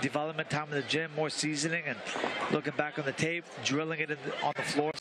development time in the gym, more seasoning, and looking back on the tape, drilling it the, on the floor.